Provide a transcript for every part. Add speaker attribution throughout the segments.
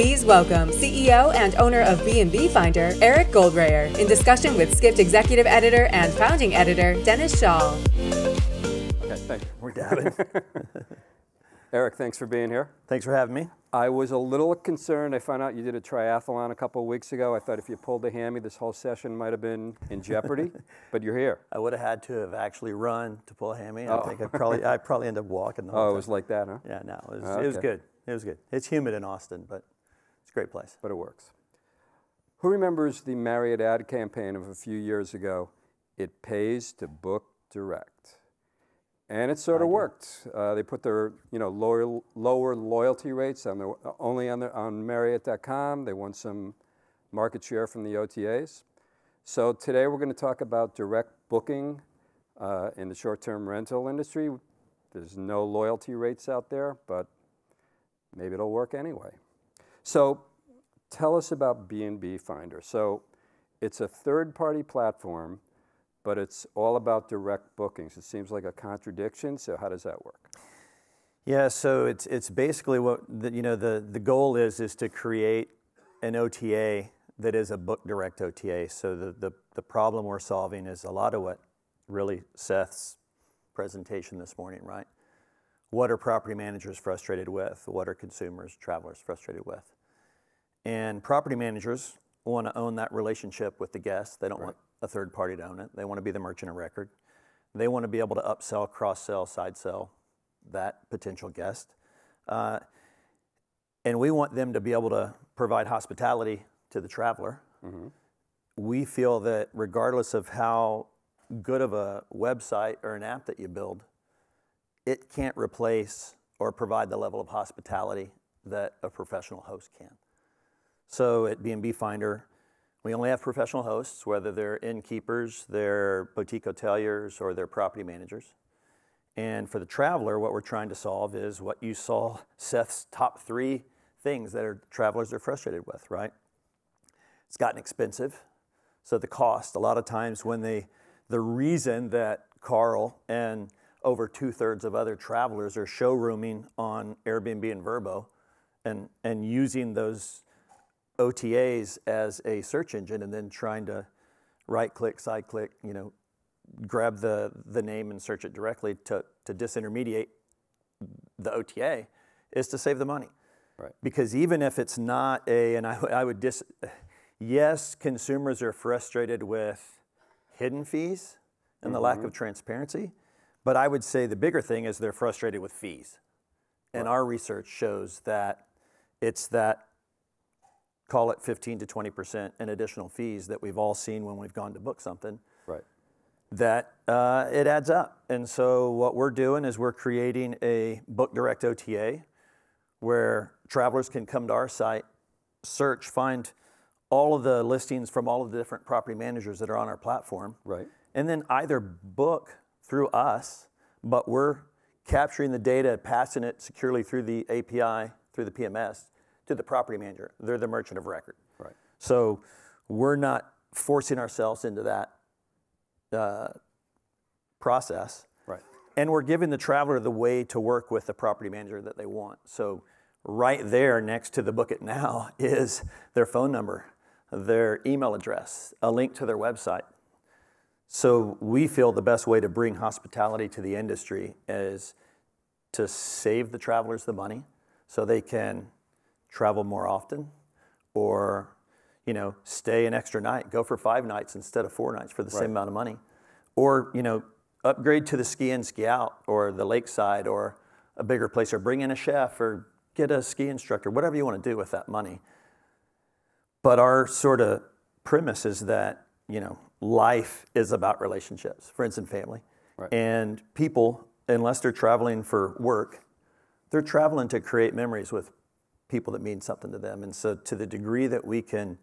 Speaker 1: Please welcome CEO and owner of B&B Finder, Eric Goldreyer, in discussion with Skift executive editor and founding editor, Dennis Schaal.
Speaker 2: Okay, thank you.
Speaker 3: We're dabbing.
Speaker 2: Eric, thanks for being here.
Speaker 3: Thanks for having me.
Speaker 2: I was a little concerned. I found out you did a triathlon a couple of weeks ago. I thought if you pulled the hammy, this whole session might have been in jeopardy, but you're here.
Speaker 3: I would have had to have actually run to pull a hammy. I
Speaker 2: Oh.
Speaker 3: think I probably I probably end up walking. The oh, whole
Speaker 2: Oh, it was like that, huh?
Speaker 3: Yeah, no, it was, it was good. It was good. It's humid in Austin, but it's a great place.
Speaker 2: But it works. Who remembers the Marriott ad campaign of a few years ago? It pays to book direct. And it sort of worked. Uh, they put their, you know, lower, lower loyalty rates on the, only on, the, on Marriott.com. They won some market share from the OTAs. So today we're going to talk about direct booking uh, in the short-term rental industry. There's no loyalty rates out there, but maybe it'll work anyway. So tell us about B&B Finder. So it's a third-party platform, but it's all about direct bookings. It seems like a contradiction. So how does that work?
Speaker 3: Yeah, so it's it's basically what the, you know the the goal is is to create an OTA that is a book direct OTA. So the, the the problem we're solving is a lot of what really Seth's presentation this morning, right? What are property managers frustrated with? What are consumers, travelers frustrated with? And property managers want to own that relationship with the guest. They don't want a third party to own it. They want to be the merchant of record. They want to be able to upsell, cross sell, side sell that potential guest. Uh, and we want them to be able to provide hospitality to the traveler. We feel that regardless of how good of a website or an app that you build, it can't replace or provide the level of hospitality that a professional host can. So at B&B Finder, we only have professional hosts, whether they're innkeepers, they're boutique hoteliers, or they're property managers. And for the traveler, what we're trying to solve is what you saw Seth's top three things that are travelers are frustrated with, right? It's gotten expensive. So the cost, a lot of times when they, the reason that Carl and over two thirds of other travelers are showrooming on Airbnb and Vrbo and, and using those OTAs as a search engine and then trying to right click, side click, you know, grab the, the name and search it directly to, to disintermediate the OTA is to save the money.
Speaker 2: Right.
Speaker 3: Because even if it's not a, and I, I would dis, yes, consumers are frustrated with hidden fees and the lack mm-hmm. of transparency, but I would say the bigger thing is they're frustrated with fees. And our research shows that it's that call it 15 to 20% in additional fees that we've all seen when we've gone to book something
Speaker 2: Right.
Speaker 3: that uh, it adds up. And so what we're doing is we're creating a book direct OTA where travelers can come to our site, search, find all of the listings from all of the different property managers that are on our platform,
Speaker 2: Right.
Speaker 3: and then either book through us, but we're capturing the data, passing it securely through the API, through the PMS to the property manager. They're the merchant of record.
Speaker 2: Right.
Speaker 3: So we're not forcing ourselves into that uh, process.
Speaker 2: Right.
Speaker 3: And we're giving the traveler the way to work with the property manager that they want. So right there next to the book it now is their phone number, their email address, a link to their website. So we feel the best way to bring hospitality to the industry is to save the travelers the money so they can travel more often or you know stay an extra night go for five nights instead of four nights for the same amount of money. Or you know upgrade to the ski in ski out or the lakeside or a bigger place or bring in a chef or get a ski instructor whatever you want to do with that money. But our sort of premise is that you know life is about relationships friends and family.
Speaker 2: Right.
Speaker 3: and people unless they're traveling for work they're traveling to create memories with people that mean something to them. And so to the degree that we can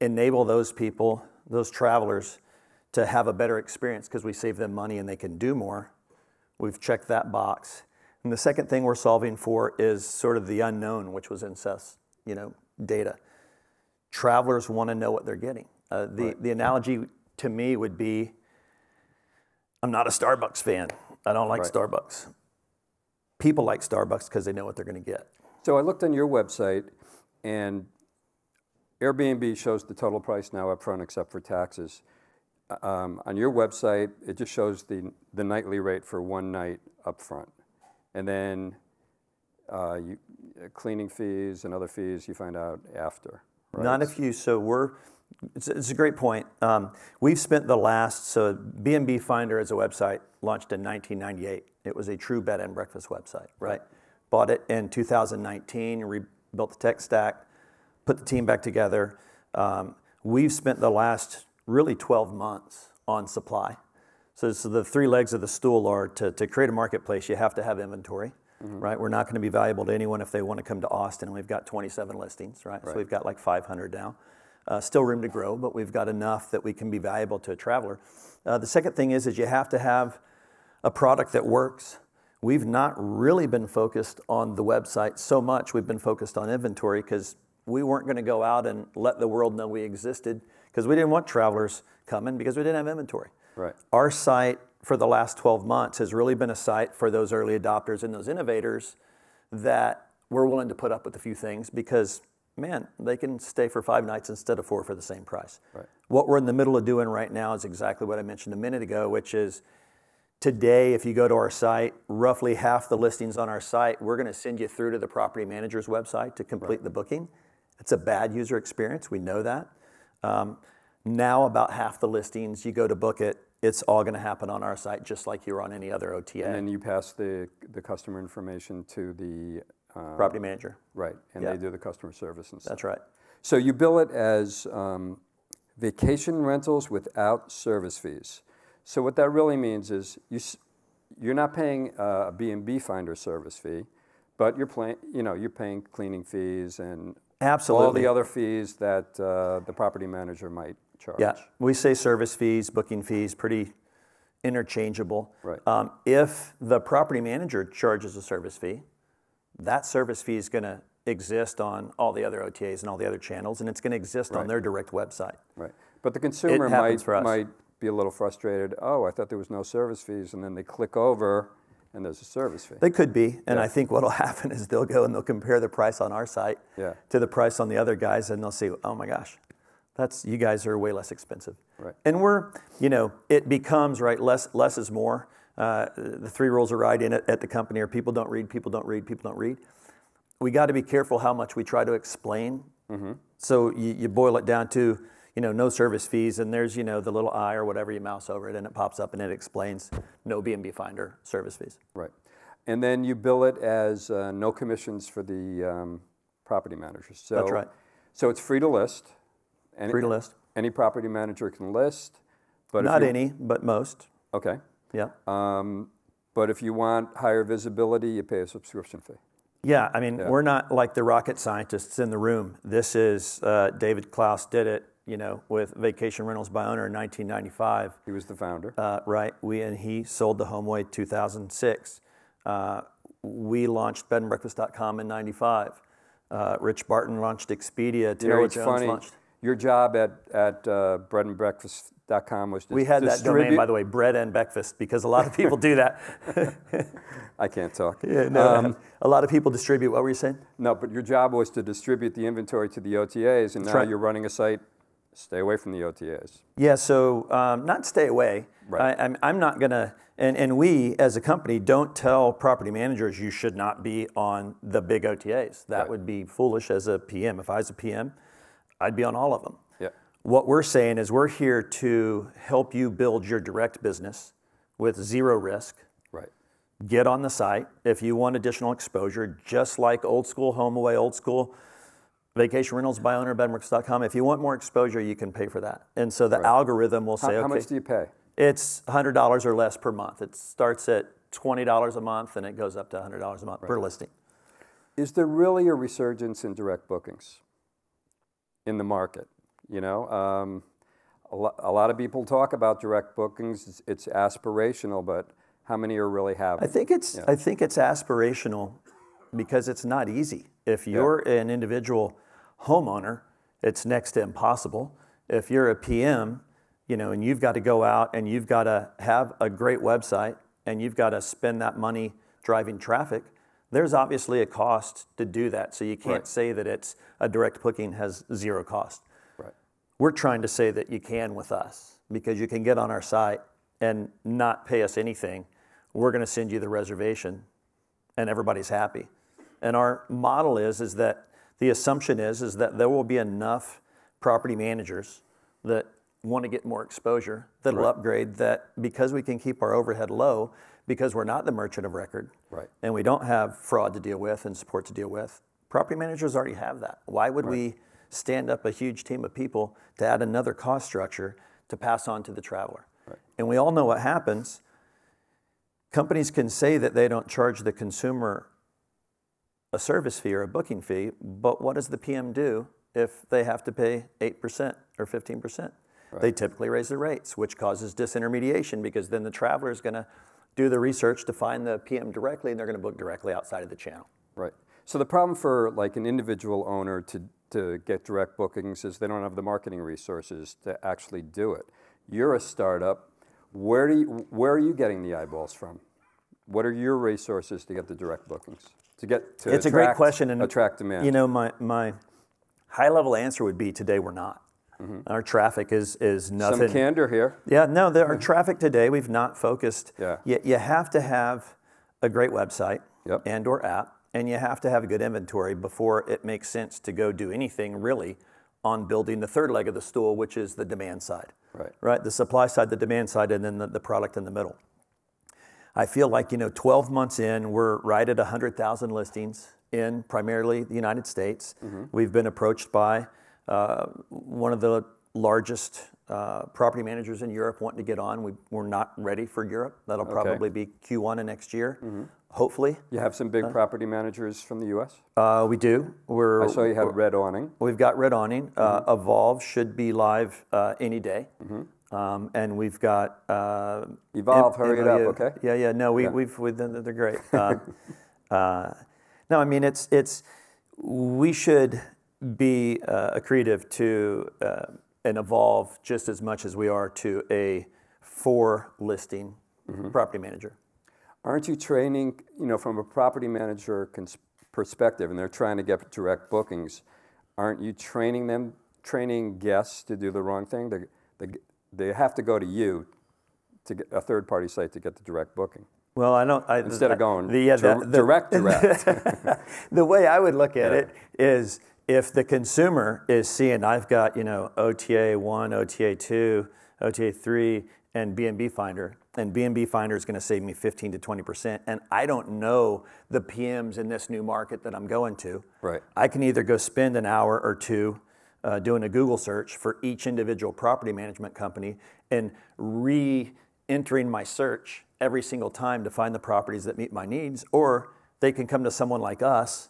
Speaker 3: enable those people those travelers to have a better experience because we save them money and they can do more we've checked that box. And the second thing we're solving for is sort of the unknown which was in Seth's you know data. Travelers want to know what they're getting. Uh, the, the analogy to me would be I'm not a Starbucks fan. I don't like
Speaker 2: Right.
Speaker 3: Starbucks. People like Starbucks because they know what they're going to get.
Speaker 2: So I looked on your website, And Airbnb shows the total price now up front except for taxes. Um, on your website, it just shows the, the nightly rate for one night up front. And then uh, you, uh, cleaning fees and other fees you find out after. Right?
Speaker 3: Not if you, so we're, it's, it's a great point. Um, we've spent the last, so B&B Finder as a website launched in 1998. It was a true bed and breakfast website, right? Bought it in 2019, rebuilt the tech stack, put the team back together. Um, we've spent the last really 12 months on supply. So, so the three legs of the stool are to, to create a marketplace, you have to have inventory. Mm-hmm. Right, we're not going to be valuable to anyone if they want to come to Austin. We've got 27 listings, right? right. So we've got like 500 now. Uh, still room to grow, but we've got enough that we can be valuable to a traveler. Uh, the second thing is, is you have to have a product that works. We've not really been focused on the website so much. We've been focused on inventory because we weren't going to go out and let the world know we existed because we didn't want travelers coming because we didn't have inventory.
Speaker 2: Right.
Speaker 3: Our site for the last 12 months has really been a site for those early adopters and those innovators that we're willing to put up with a few things because man, they can stay for five nights instead of four for the same price.
Speaker 2: Right.
Speaker 3: What we're in the middle of doing right now is exactly what I mentioned a minute ago, which is today, if you go to our site, roughly half the listings on our site, we're going to send you through to the property manager's website to complete right. the booking. It's a bad user experience. We know that. Um, now, about half the listings, you go to book it, it's all going to happen on our site, just like you're on any other OTA.
Speaker 2: And then you pass the, the customer information to the
Speaker 3: uh, property manager.
Speaker 2: Right, and yeah. they do the customer service and stuff.
Speaker 3: That's right.
Speaker 2: So you bill it as um, vacation rentals without service fees. So what that really means is you, you're not paying a B&B finder service fee, but you're, paying, you know, you're paying cleaning fees and
Speaker 3: Absolutely.
Speaker 2: All the other fees that uh, the property manager might charge.
Speaker 3: Yeah, we say service fees, booking fees, pretty interchangeable.
Speaker 2: Right.
Speaker 3: Um, if the property manager charges a service fee, that service fee is going to exist on all the other OTAs and all the other channels, and it's going to exist right. on their direct website.
Speaker 2: Right. But the consumer might, might be a little frustrated. Oh, I thought there was no service fees, and then they click over and there's a service fee.
Speaker 3: They could be, and yeah. I think what'll happen is they'll go and they'll compare the price on our site
Speaker 2: yeah.
Speaker 3: to the price on the other guys, and they'll see, oh my gosh, that's you guys are way less expensive.
Speaker 2: Right.
Speaker 3: And we're, you know, it becomes right less less is more. Uh, the three rules are right in it at the company are people don't read, people don't read, people don't read. We got to be careful how much we try to explain. Mm-hmm. So you, you boil it down to you know, no service fees, and there's, you know, the little I or whatever you mouse over it, and it pops up and it explains no B&B Finder service fees.
Speaker 2: Right. And then you bill it as uh, no commissions for the um, property managers.
Speaker 3: So, That's right.
Speaker 2: So it's free to list.
Speaker 3: Any, free to list.
Speaker 2: Any property manager can list.
Speaker 3: But Not any, but most.
Speaker 2: Okay.
Speaker 3: Yeah. Um,
Speaker 2: but if you want higher visibility, you pay a subscription fee.
Speaker 3: Yeah, I mean, yeah. we're not like the rocket scientists in the room. This is uh, David Clouse did it you know, with Vacation Rentals by Owner in 1995.
Speaker 2: He was the founder.
Speaker 3: Uh, right. We and he sold the HomeAway 2006. Uh, we launched bedandbreakfast.com in 95. Uh, Rich Barton launched Expedia.
Speaker 2: Terry you know, Jones funny. launched. Your job at, at uh, breadandbreakfast.com was
Speaker 3: We had that domain, by the way, bread and breakfast, because a lot of people do that.
Speaker 2: I can't talk.
Speaker 3: Yeah, no, um, a lot of people distribute. What were you saying?
Speaker 2: No, but your job was to distribute the inventory to the OTAs, and That's now right. you're running a site Stay away from the OTAs.
Speaker 3: Yeah, so um, not stay away.
Speaker 2: Right.
Speaker 3: I, I'm, I'm not going to, and, and we as a company don't tell property managers you should not be on the big OTAs. That right. would be foolish as a PM. If I was a PM, I'd be on all of them. What we're saying is we're here to help you build your direct business with zero risk.
Speaker 2: Right.
Speaker 3: Get on the site. If you want additional exposure, just like old school home away, old school Vacation rentals by owner, bedworks.com. If you want more exposure, you can pay for that. And so the right. algorithm will say, how,
Speaker 2: okay. How much do you pay?
Speaker 3: It's $100 or less per month. It starts at $20 a month and it goes up to $100 a month right. per listing.
Speaker 2: Is there really a resurgence in direct bookings in the market? You know, um, a, lo- a, lot of people talk about direct bookings. It's, it's, aspirational, but how many are really having?
Speaker 3: I think it's I think it's aspirational because it's not easy. If you're yeah. an individual homeowner, it's next to impossible. If you're a PM, you know, and you've got to go out and you've got to have a great website and you've got to spend that money driving traffic, There's obviously a cost to do that, so you can't
Speaker 2: Right.
Speaker 3: say that it's a direct booking has zero cost.
Speaker 2: Right.
Speaker 3: We're trying to say that you can with us because you can get on our site and not pay us anything. We're going to send you the reservation, and everybody's happy. And our model is is that the assumption is is that there will be enough property managers that want to get more exposure that'll
Speaker 2: Right.
Speaker 3: upgrade that because we can keep our overhead low because we're not the merchant of record
Speaker 2: Right.
Speaker 3: and we don't have fraud to deal with and support to deal with. Property managers already have that. Why would we stand up a huge team of people to add another cost structure to pass on to the traveler? And we all know what happens. Companies can say that they don't charge the consumer a service fee or a booking fee, but what does the PM do if they have to pay 8% or 15%? They typically raise the rates, which causes disintermediation because then the traveler is going to do the research to find the PM directly and they're going to book directly outside of the channel.
Speaker 2: Right. So the problem for like an individual owner to, to get direct bookings is they don't have the marketing resources to actually do it. You're a startup. Where, do you, where are you getting the eyeballs from? What are your resources to get the direct bookings? To get to
Speaker 3: it's a great question and
Speaker 2: attract demand.
Speaker 3: You know, my, my high level answer would be today we're not. Our traffic is, is nothing.
Speaker 2: Mm-hmm. Some candor here.
Speaker 3: Yeah, no, there, our traffic today, we've not focused.
Speaker 2: Yeah.
Speaker 3: You, you have to have a great website
Speaker 2: Yep.
Speaker 3: and or app, and you have to have a good inventory before it makes sense to go do anything really on building the third leg of the stool, which is the demand side.
Speaker 2: Right.
Speaker 3: Right, the supply side, the demand side, and then the, the product in the middle. I feel like, you know, 12 months in, we're right at 100,000 listings in primarily the United States.
Speaker 2: Mm-hmm.
Speaker 3: We've been approached by uh, one of the largest uh, property managers in Europe wanting to get on. We, we're not ready for Europe. That'll probably be Q1 of next year,
Speaker 2: Mm-hmm.
Speaker 3: Hopefully.
Speaker 2: You have some big property managers from the U.S.
Speaker 3: Uh, we do. We're,
Speaker 2: I saw you had RedAwning.
Speaker 3: We've got RedAwning. Uh,
Speaker 2: Mm-hmm.
Speaker 3: Evolve should be live uh, any day. Um, and we've got uh,
Speaker 2: Evolve, hurry it up, okay?
Speaker 3: Yeah, yeah. No, we, we've, we've done, they're great. Uh, uh, no, I mean it's it's we should be uh, accretive to uh, and evolve just as much as we are to a four listing
Speaker 2: Mm-hmm.
Speaker 3: property manager.
Speaker 2: Aren't you training, you know, from a property manager cons- perspective, and they're trying to get direct bookings? Aren't you training them, training guests to do the wrong thing? They, they, they have to go to you to get a third-party site to get the direct booking
Speaker 3: Well, I don't. I,
Speaker 2: instead of going
Speaker 3: the, yeah, the- the-
Speaker 2: direct, direct.
Speaker 3: the way I would look at
Speaker 2: Yeah.
Speaker 3: it is if the consumer is seeing I've got you know OTA one, OTA two, OTA three, and B&B Finder, and B&B Finder is going to save me 15 to 20 percent, and I don't know the PMs in this new market that I'm going to.
Speaker 2: Right.
Speaker 3: I can either go spend an hour or two uh, doing a Google search for each individual property management company and re-entering my search every single time to find the properties that meet my needs, or they can come to someone like us,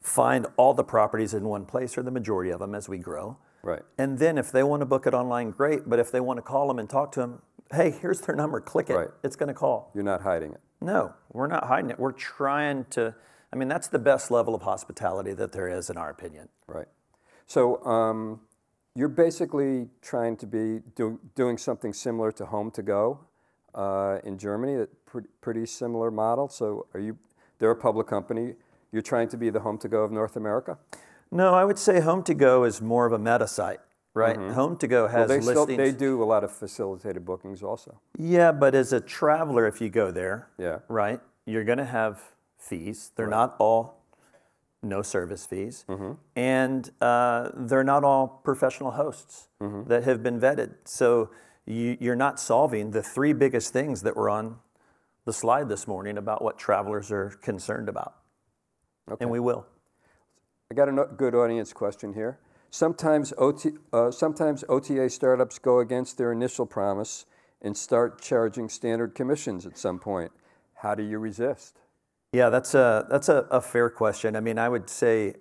Speaker 3: find all the properties in one place or the majority of them as we grow.
Speaker 2: Right.
Speaker 3: And then if they want to book it online, great. But if they want to call them and talk to them, hey, here's their number, click it.
Speaker 2: Right.
Speaker 3: It's going to call.
Speaker 2: You're not hiding it.
Speaker 3: No, we're not hiding it. We're trying to, I mean, that's the best level of hospitality that there is, in our opinion.
Speaker 2: Right. So um, you're basically trying to be do, doing something similar to HomeToGo uh, in Germany. That pretty, pretty similar model. So are you? They're a public company. You're trying to be the HomeToGo of North America.
Speaker 3: No, I would say HomeToGo is more of a meta site, right? HomeToGo
Speaker 2: Mm-hmm. Well,
Speaker 3: has
Speaker 2: they still
Speaker 3: listings.
Speaker 2: they do a lot of facilitated bookings also.
Speaker 3: Yeah, but as a traveler, if you go there,
Speaker 2: Yeah.
Speaker 3: right, you're going to have fees. They're not all no service fees,
Speaker 2: Mm-hmm.
Speaker 3: and uh, they're not all professional hosts
Speaker 2: Mm-hmm.
Speaker 3: that have been vetted. So you, you're not solving the three biggest things that were on the slide this morning about what travelers are concerned about, okay. and we will.
Speaker 2: I got a good audience question here. Sometimes, OT, uh, sometimes OTA startups go against their initial promise and start charging standard commissions at some point. How do you resist?
Speaker 3: Yeah, that's a that's a, a fair question. I mean, I would say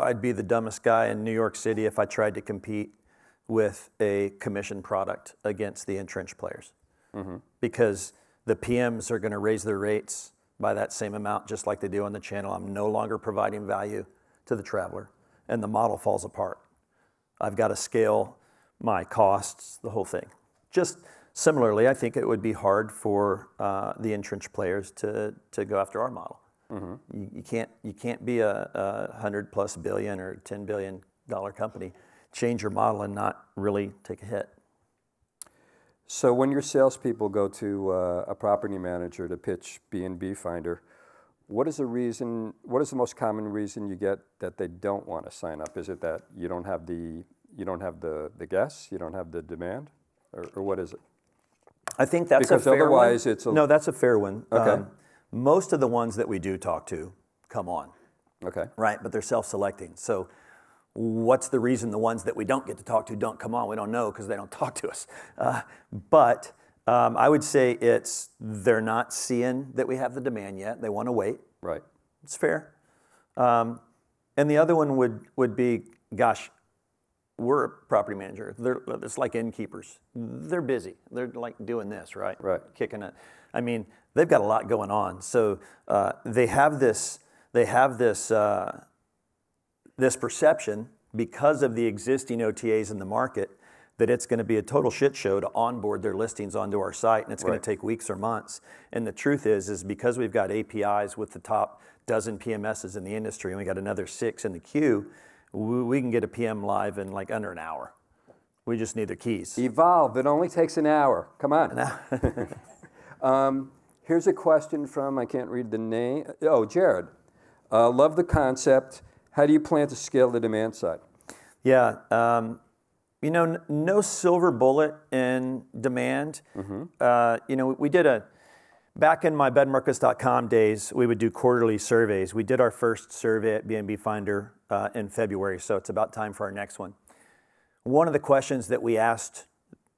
Speaker 3: I'd be the dumbest guy in New York City if I tried to compete with a commission product against the entrenched players, because the PMs are going to raise their rates by that same amount, just like they do on the channel. I'm no longer providing value to the traveler, and the model falls apart. I've got to scale my costs, the whole thing. Just similarly, I think it would be hard for uh, the entrenched players to, to go after our model. You, you can't you can't be a, a hundred plus billion or ten billion dollar company, change your model and not really take a hit.
Speaker 2: So when your salespeople go to uh, a property manager to pitch B&B Finder, what is the reason? What is the most common reason you get that they don't want to sign up? Is it that you don't have the you don't have the the guests, you don't have the demand, or, or what is it?
Speaker 3: I think that's
Speaker 2: Because
Speaker 3: a fair
Speaker 2: otherwise
Speaker 3: one.
Speaker 2: it's a-
Speaker 3: no, that's a fair one. Um,
Speaker 2: Okay.
Speaker 3: most of the ones that we do talk to come on,
Speaker 2: Okay.
Speaker 3: right? But they're self-selecting. So, what's the reason the ones that we don't get to talk to don't come on? We don't know because they don't talk to us. Uh, but um, I would say it's they're not seeing that we have the demand yet. They want to wait.
Speaker 2: Right.
Speaker 3: It's fair. Um, and the other one would would be, gosh, we're a property manager. They're it's like innkeepers. They're busy. They're like doing this, right?
Speaker 2: Right.
Speaker 3: Kicking it. I mean, they've got a lot going on. So uh, they have this. They have this. Uh, this perception because of the existing OTAs in the market that it's going to be a total shit show to onboard their listings onto our site and it's going
Speaker 2: Right.
Speaker 3: to take weeks or months. And the truth is is because we've got APIs with the top dozen PMSs in the industry and we got another 6 in the queue, we, we can get a PM live in like under an hour. We just need their keys.
Speaker 2: Evolve. It only takes an hour. Come on. um, here's a question from I can't read the name. Oh, Jared. Uh, love the concept. How do you plan to scale the demand side?
Speaker 3: Yeah. Um, you know, n- no silver bullet in demand. Uh, you know, we did a, back in my bedmarkets.com days, we would do quarterly surveys. We did our first survey at BNB Finder uh, in February, so it's about time for our next one. One of the questions that we asked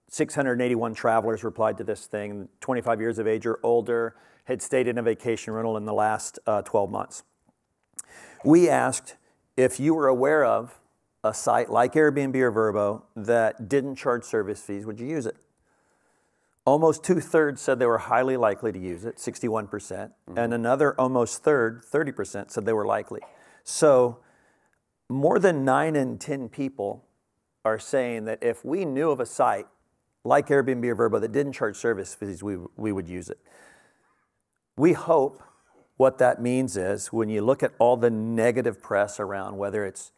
Speaker 3: 681 travelers replied to this thing 25 years of age or older, had stayed in a vacation rental in the last uh, 12 months. We asked if you were aware of a site like Airbnb or Vrbo that didn't charge service fees, would you use it? Almost two thirds said they were highly likely to use it, 61%, percent mm-hmm. and another almost third, 30%, said they were likely. So more than nine in 10 people are saying that if we knew of a site like Airbnb or Vrbo that didn't charge service fees, we, we would use it. We hope what that means is when you look at all the negative press around whether it's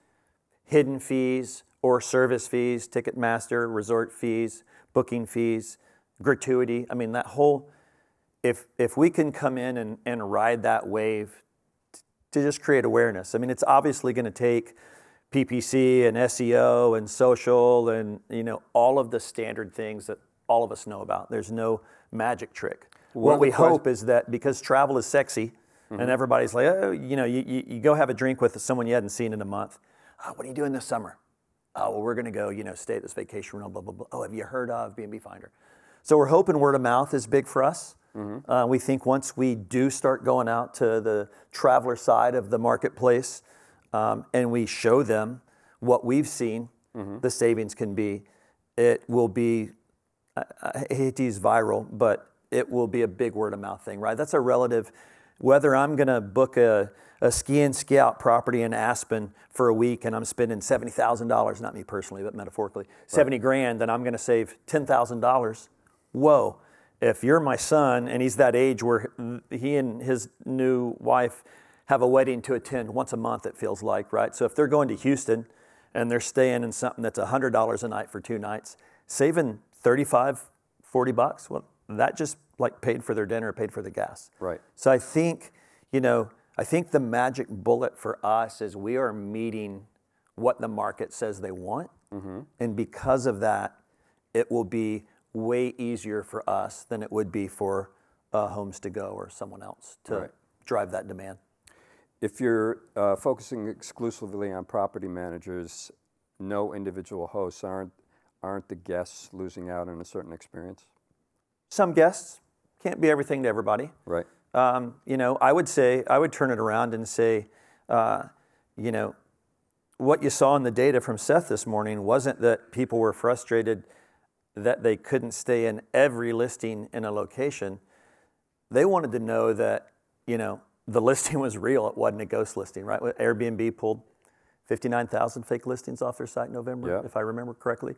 Speaker 3: hidden fees or service fees, Ticketmaster, resort fees, booking fees, gratuity, I mean, that whole, if, if we can come in and, and ride that wave t- to just create awareness, I mean, it's obviously going to take PPC and SEO and social and, you know, all of the standard things that all of us know about. There's no magic trick.
Speaker 2: One
Speaker 3: what we hope is that because travel is sexy and mm-hmm. everybody's like, oh, you know, you, you, you go have a drink with someone you hadn't seen in a month. Oh, what are you doing this summer? Oh, well, we're going to go, you know, stay at this vacation rental, blah, blah, blah. Oh, have you heard of B&B Finder? So we're hoping word of mouth is big for us. Uh, we think once we do start going out to the traveler side of the marketplace um, and we show them what we've seen the savings can be, it will be I I hate to use viral, but it will be a big word of mouth thing, right? That's a relative. Whether I'm going to book a, a ski and ski out property in Aspen for a week and I'm spending $70,000, not me personally, but metaphorically, 70 grand, and I'm going to save $10,000. Whoa. If you're my son and he's that age where he and his new wife have a wedding to attend once a month, it feels like, right? So if they're going to Houston and they're staying in something that's $100 a night for two nights, saving 35, 40 bucks, well, that just like paid for their dinner, paid for the gas.
Speaker 2: Right.
Speaker 3: So I think, you know, I think the magic bullet for us is we are meeting what the market says they want. Mm-hmm. And because of that, it will be way easier for us than it would be for uh, HomesToGo or someone else to
Speaker 2: Right.
Speaker 3: drive that demand.
Speaker 2: If you're uh, focusing exclusively on property managers, no individual hosts aren't aren't the guests losing out on a certain experience?
Speaker 3: Some guests can't be everything to everybody.
Speaker 2: Right.
Speaker 3: Um, you know, I would say, I would turn it around and say, uh, you know, what you saw in the data from Seth this morning wasn't that people were frustrated that they couldn't stay in every listing in a location. They wanted to know that, you know, the listing was real. It wasn't a ghost listing, right? Airbnb pulled 59,000 fake listings off their site in November,
Speaker 2: Yeah.
Speaker 3: if I remember correctly.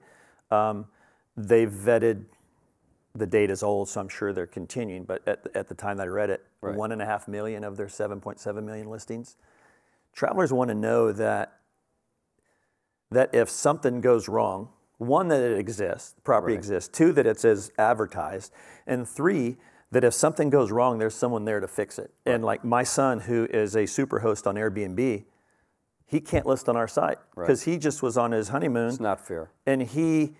Speaker 3: Um, they vetted the data's old, so I'm sure they're continuing. But at, at the time that I read it,
Speaker 2: Right.
Speaker 3: one and a half million of their 7.7 million listings. Travelers want to know that that if something goes wrong, one that it exists, property
Speaker 2: Right.
Speaker 3: exists. Two that it's as advertised, and three that if something goes wrong, there's someone there to fix it. And like my son, who is a super host on Airbnb, he can't list on our site
Speaker 2: Right.
Speaker 3: because he just was on his honeymoon
Speaker 2: It's not fair.
Speaker 3: and he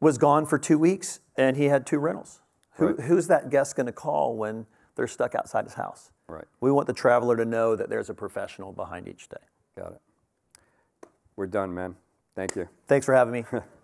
Speaker 3: was gone for two weeks and he had two rentals. Who,
Speaker 2: Right.
Speaker 3: Who's that guest going to call when they're stuck outside his house?
Speaker 2: Right.
Speaker 3: We want the traveler to know that there's a professional behind each day.
Speaker 2: Got it. We're done, man. Thank you.
Speaker 3: Thanks for having me.